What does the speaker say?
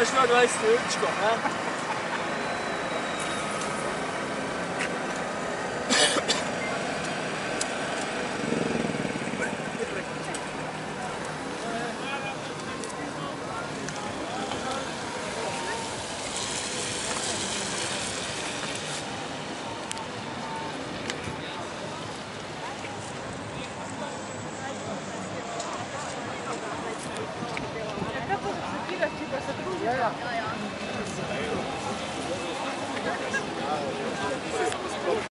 Imaš 23 ne?